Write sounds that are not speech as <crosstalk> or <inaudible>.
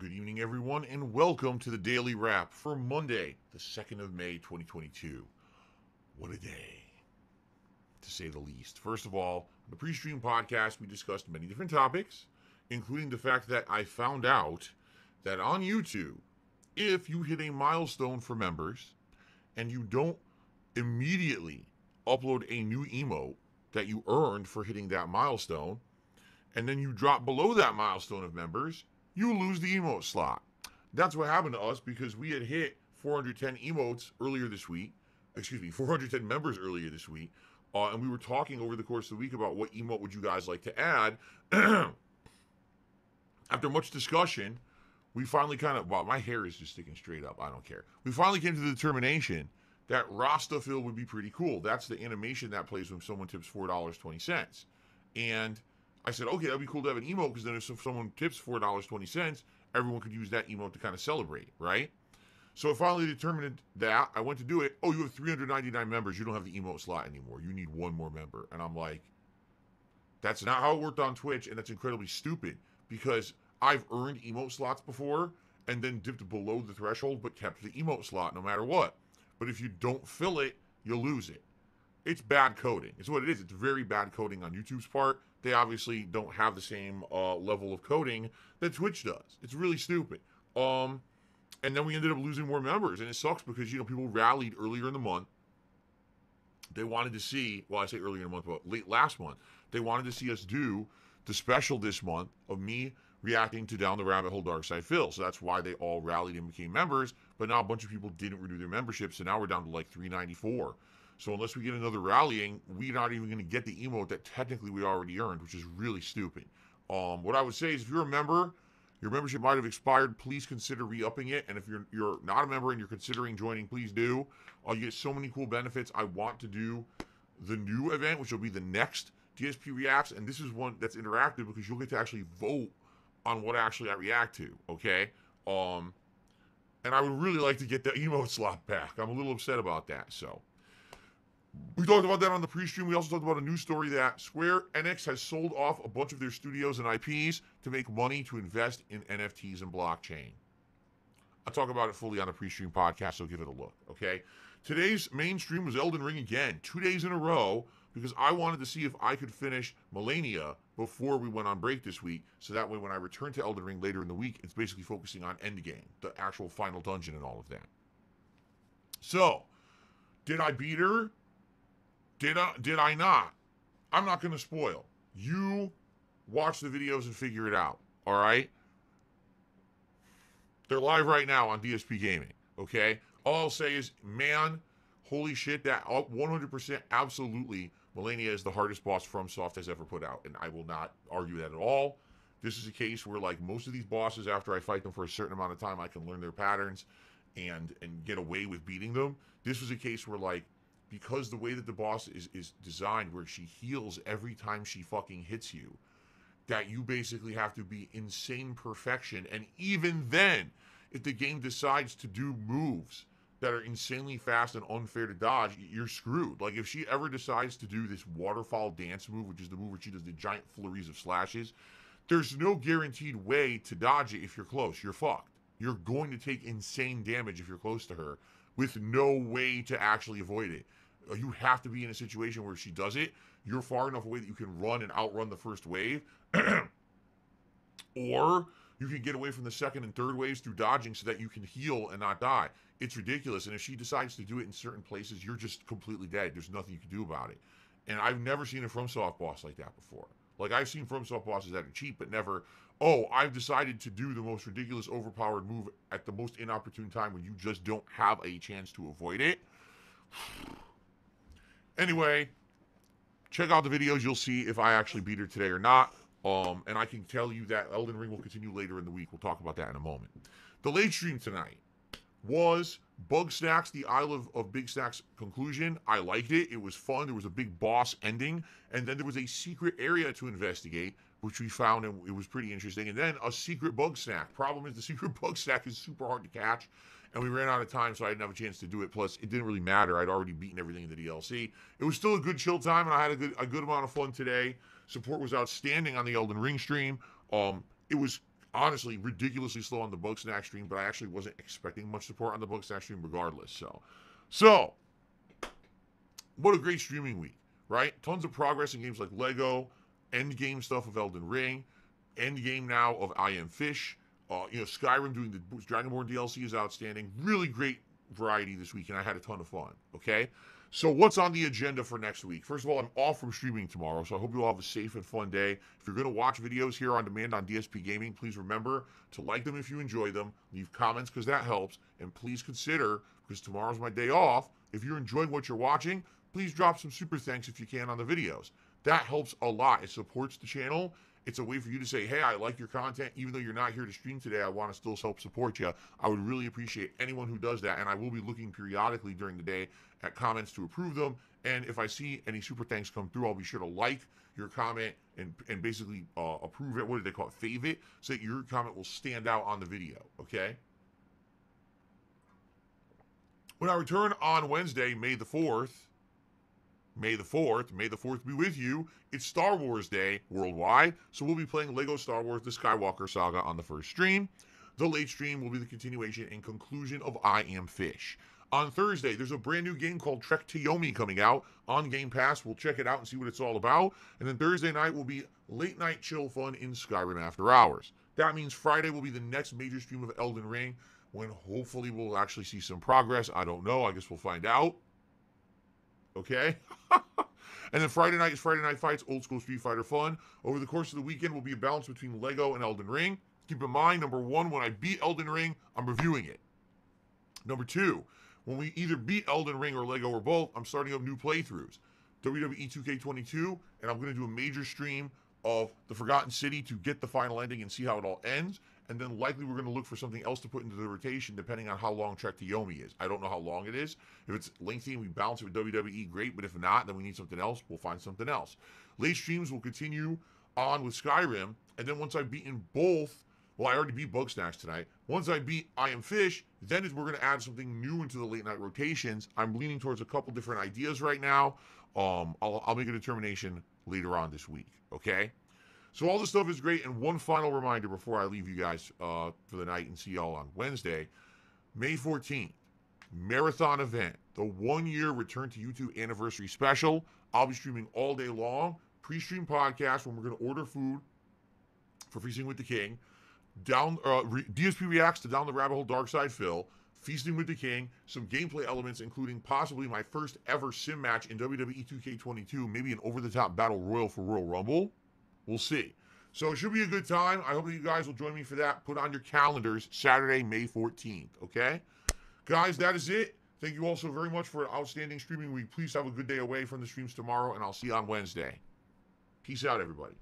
Good evening, everyone, and welcome to the Daily Wrap for Monday, the 2nd of May, 2022. What a day, to say the least. First of all, the pre stream podcast, we discussed many different topics, including the fact that I found out that on YouTube, if you hit a milestone for members and you don't immediately upload a new emote that you earned for hitting that milestone, and then you drop below that milestone of members, you lose the emote slot. That's what happened to us because we had hit 410 emotes earlier this week. Excuse me, <laughs> 410 members earlier this week. Uh, and we were talking over the course of the week about what emote would you guys like to add. <clears throat> After much discussion, we finally kind of, well, my hair is just sticking straight up. I don't care. We finally came to the determination that Rastafil would be pretty cool. That's the animation that plays when someone tips $4.20. And I said, okay, that'd be cool to have an emote because then if someone tips four dollars twenty cents, everyone could use that emote to kind of celebrate, right? So I finally determined that I went to do it. Oh, you have 399 members. You don't have the emote slot anymore. You need one more member. And I'm like, that's not how it worked on Twitch, and that's incredibly stupid because I've earned emote slots before and then dipped below the threshold but kept the emote slot no matter what. But if you don't fill it, you lose it. It's bad coding. It's what it is. It's very bad coding on YouTube's part they obviously don't have the same uh, level of coding that Twitch does. It's really stupid. Um, and then we ended up losing more members, and it sucks because you know people rallied earlier in the month. They wanted to see, well, I say earlier in the month, but late last month, they wanted to see us do the special this month of me reacting to Down the Rabbit Hole Dark Side Phil. So that's why they all rallied and became members. But now a bunch of people didn't renew their membership, so now we're down to like 394. So unless we get another rallying, we're not even going to get the emote that technically we already earned, which is really stupid. Um, what I would say is, if you're a member, your membership might have expired. Please consider re-upping it. And if you're you're not a member and you're considering joining, please do. Uh, you get so many cool benefits. I want to do the new event, which will be the next DSP reacts, and this is one that's interactive because you'll get to actually vote on what actually I react to. Okay. Um, and I would really like to get the <laughs> emote slot back. I'm a little upset about that. So. We talked about that on the pre-stream. We also talked about a news story that Square Enix has sold off a bunch of their studios and IPs to make money to invest in NFTs and blockchain. I'll talk about it fully on the pre-stream podcast, so give it a look, okay? Today's mainstream was Elden Ring again, two days in a row, because I wanted to see if I could finish Malenia before we went on break this week. So that way, when I return to Elden Ring later in the week, it's basically focusing on Endgame, the actual final dungeon and all of that. So, did I beat her? Did I did I not? I'm not going to spoil. You watch the videos and figure it out. All right? They're live right now on DSP Gaming, okay? All I'll say is, man, holy shit, that 100% absolutely Malenia is the hardest boss FromSoft has ever put out, and I will not argue that at all. This is a case where, like most of these bosses, after I fight them for a certain amount of time, I can learn their patterns and and get away with beating them. This was a case where, like, because the way that the boss is is designed where she heals every time she fucking hits you that you basically have to be insane perfection. And even then if the game decides to do moves that are insanely fast and unfair to dodge you're screwed. Like if she ever decides to do this waterfall dance move which is the move where she does the giant flurries of slashes there's no guaranteed way to dodge it if you're close. You're fucked. You're going to take insane damage if you're close to her with no way to actually avoid it uh, you have to be in a situation where she does it. You're far enough away that you can run and outrun the first wave, <clears throat> or you can get away from the second and third waves through dodging so that you can heal and not die. It's ridiculous. And if she decides to do it in certain places, you're just completely dead. There's nothing you can do about it. And I've never seen a FromSoft boss like that before. Like I've seen FromSoft bosses that are cheap, but never, oh, I've decided to do the most ridiculous overpowered move at the most inopportune time when you just don't have a chance to avoid it. <sighs> Anyway, check out the videos. You'll see if I actually beat her today or not. Um, and I can tell you that Elden Ring will continue later in the week. We'll talk about that in a moment. The late stream tonight was Bugsnax, the Isle of, of Snacks? conclusion. I liked it. It was fun. There was a big boss ending. And then there was a secret area to investigate, which we found, and it was pretty interesting. And then a secret bug snack. Problem is, the <laughs> secret bug snack is super hard to catch and we ran out of time, so I didn't have a chance to do it. Plus, it didn't really matter. I'd already beaten everything in the DLC. It was still a good chill time, and I had a good a good amount of fun today. Support was outstanding on the Elden Ring stream. Um, it was honestly ridiculously slow on the Bugsnax stream, but I actually wasn't expecting much support on the Bugsnax stream regardless. So, so what a great streaming week, right? Tons of progress in games like Lego, end game stuff of Elden Ring, end game now of I Am Fish. Uh, you know, Skyrim doing the Dragonborn DLC is outstanding. Really great variety this week, and I had a ton of fun. Okay. So, what's on the agenda for next week? First of all, I'm off from streaming tomorrow, so I hope you all have a safe and fun day. If you're going to watch videos here on demand on DSP Gaming, please remember to like them if you enjoy them, leave comments because that helps, and please consider, because tomorrow's my day off, if you're enjoying what you're watching, please drop some super thanks if you can on the videos. That helps a lot. It supports the channel. It's a way for you to say, hey, I like your content. Even though you're not here to stream today, I want to still help support you. I would really appreciate anyone who does that. And I will be looking periodically during the day at comments to approve them. And if I see any super thanks come through, I'll be sure to like your comment and, and basically uh, approve it. What do they call it? Fave it so that your comment will stand out on the video. Okay. When I return on Wednesday, May the 4th, May the 4th. May the 4th be with you. It's Star Wars Day worldwide, so we'll be playing Lego Star Wars The Skywalker Saga on the first stream. The late stream will be the continuation and conclusion of I Am Fish. On Thursday, there's a brand new game called Trek to Yomi coming out on Game Pass. We'll check it out and see what it's all about. And then Thursday night will be late night chill fun in Skyrim After Hours. That means Friday will be the next major stream of Elden Ring when hopefully we'll actually see some progress. I don't know. I guess we'll find out. Okay? <laughs> and then Friday night is Friday Night Fights, old school Street Fighter fun. Over the course of the weekend will be a balance between Lego and Elden Ring. Keep in mind, number one, when I beat Elden Ring, I'm reviewing it. Number two, when we either beat Elden Ring or Lego or both, I'm starting up new playthroughs. WWE 2K22, and I'm going to do a major stream of the Forgotten City to get the final ending and see how it all ends and then likely we're going to look for something else to put into the rotation depending on how long Trek to Yomi is. I don't know how long it is. If it's lengthy and we balance it with WWE, great. But if not, then we need something else. We'll find something else. Late streams will continue on with Skyrim, and then once I've beaten both, well, I already beat Bugsnax tonight. Once I beat I Am Fish, then we're going to add something new into the late night rotations. I'm leaning towards a couple different ideas right now. Um, I'll, I'll make a determination later on this week. Okay. So all this stuff is great. And one final reminder before I leave you guys uh, for the night and see y'all on Wednesday, May 14th, marathon event, the one year return to YouTube anniversary special. I'll be streaming all day long. Pre-stream podcast when we're going to order food for Feasting with the King. Down uh, re- DSP reacts to Down the Rabbit Hole Dark Side Phil. Feasting with the King, some gameplay elements, including possibly my first ever sim match in WWE 2K22, maybe an over the top battle royal for Royal Rumble. We'll see. So it should be a good time. I hope that you guys will join me for that. Put on your calendars Saturday, May 14th. Okay? Guys, that is it. Thank you all so very much for an outstanding streaming week. Please have a good day away from the streams tomorrow, and I'll see you on Wednesday. Peace out, everybody.